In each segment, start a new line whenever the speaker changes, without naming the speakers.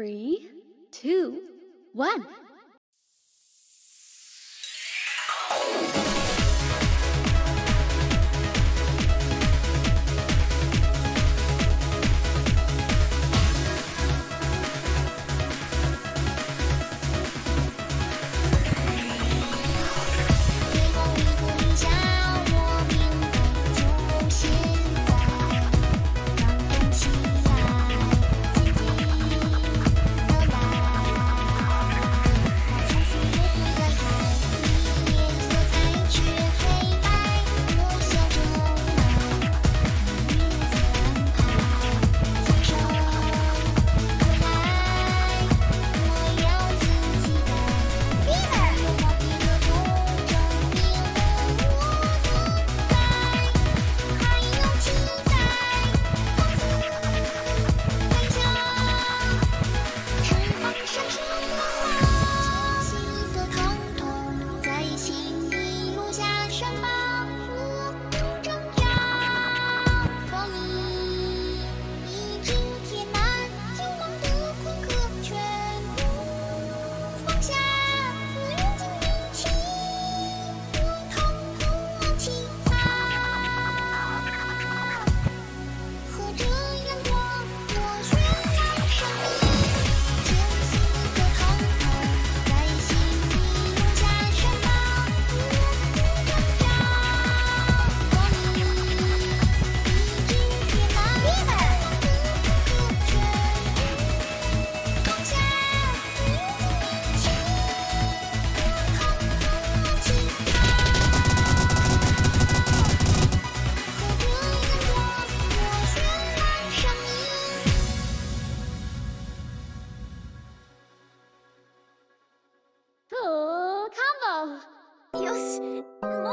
Three, two, one.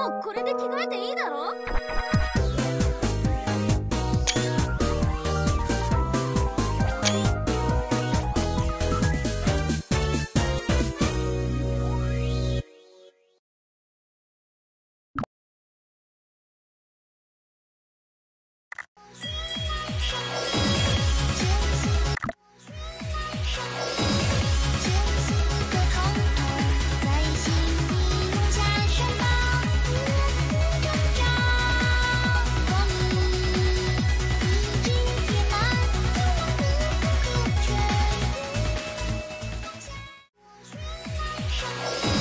うこれで着替えていいだろ？Thank you.